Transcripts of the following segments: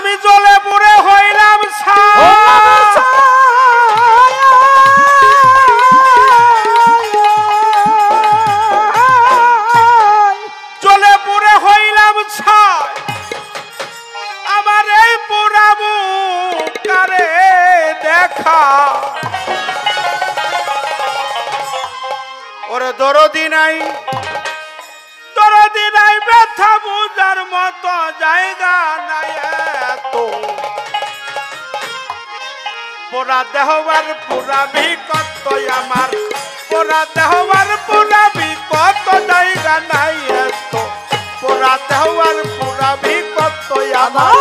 আমি জলে পুরে হইলাম জলে পুরে হইলাম ছাই আমার এই পুরা মুখারে দেখা। ওরে দরদি নাই। নাই ব্যথা বুঝার মতো জায়গা নাই এত। পোড়া দেহবার পুরা বিকত আমার। পোড়া দেহবার পুরা বিকত জায়গা নাই এত। পোড়া দেহবার পুরা বিকত আমার।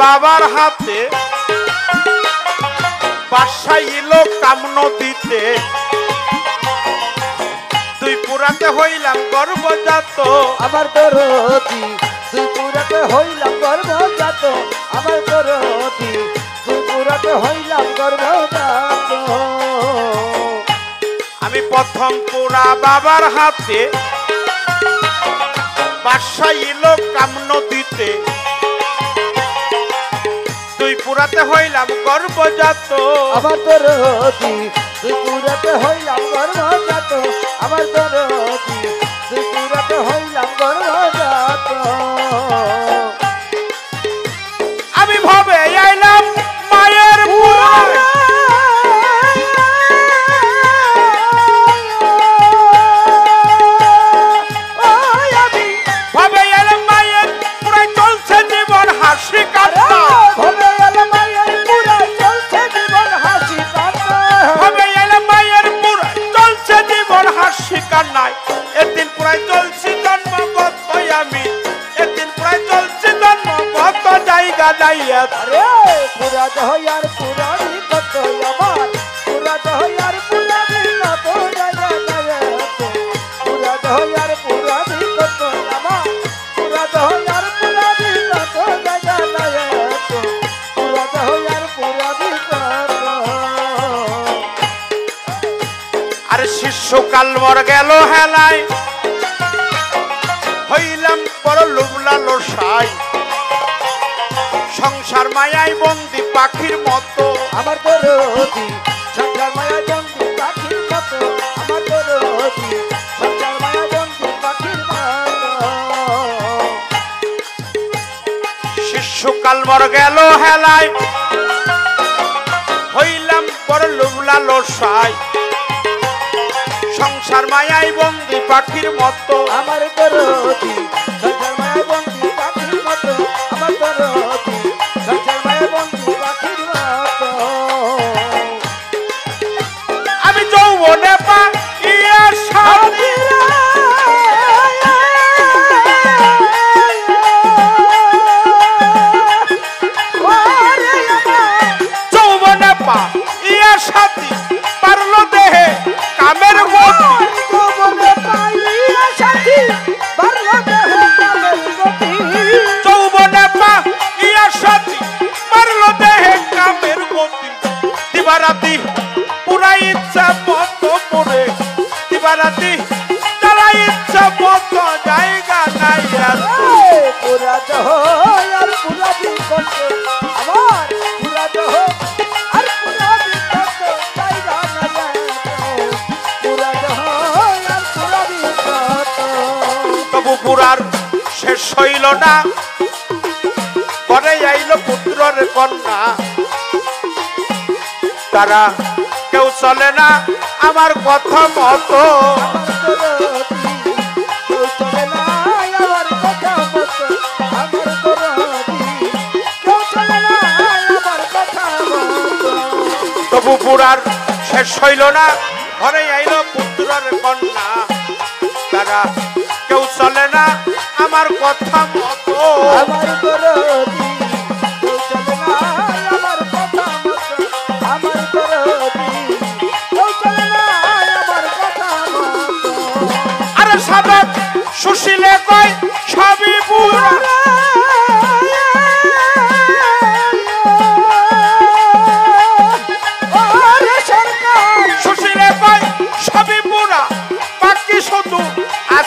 বাবার হাতে বাসায় এলো কামন দিতে তুই পুরাতে হইলাম গর্বজাত আমার দরদি তুই পুরাতে হইলাম গর্ভজাত। আমার দরদি তুই পুরাতে হইলাম গর্ভজাত। আমি প্রথম পুরা বাবার হাতে বাসায় এলো কামন দিতে তুই পুরাতে হইলাম গর্বজাত আমার তোর তুই পুরাতে হইলাম গর্বজাত আমার তোর তুই পুরাতে হইলাম জায়গা যাইয়া আরে পুরা দহয়ার পুরা কত আমার। পুরা দহয়ার পুরা জায়গা পুরা দহয়ার পুরা কত আমার। পুরা দহয়ার পুরা জায়গা পুরা দহয়ার পুরা কত। আর শিশুকাল মর গেল হেলায়। হইলাম বড় লুবলালো সাই সংসার মায়ায় বন্দি পাখির মতো। আমার দরদি সংসার মায়া বন্ধু পাখির মতো। আমার দরদি সংসার মায়া বন্ধু পাখির মতো। শিশুকাল মর গেল হেলায় হইলাম পর লুবলা সাই সংসার মায়ায় বন্দি পাখির মতো। আমার দরদি সংসার পুরা দহ আর পুরা বিকট আমার পুরা দহ আর পুরা বিকট জায়গা না যায় পুরা দহ আর পুরা বিকট তবু পুরার শেষ হইল না পরে আইল পুত্রের কন্যা। তারা কেউ চলে না আমার কথা মতো। পুরার শেষ হইল না। ঘরে আইল পুত্রর কন্যা। তারা কেউ চলে না আমার কথা মতো। আরে সুশীলে কয় সবই পুরা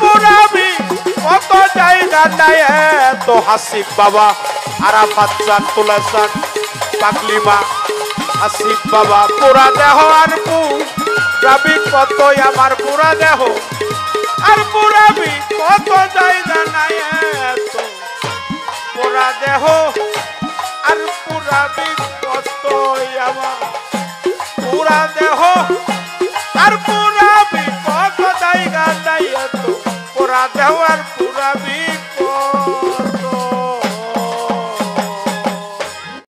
পুরাবি কত জায়গা নাই তো হাসিব বাবা। আরাফাত চান তুলাসান পাকলিমা হাসিব বাবা। পুরা দেহ আর পুরাবি কত আমার পুরা দেহ? আর পুরাবি কত জায়গা নাই তো পুরা দেহ। আর পুরাবি কত আমার পুরা দেহ আর পুরা বিপদ জায়গা নাই তো পুরা দেহ? আর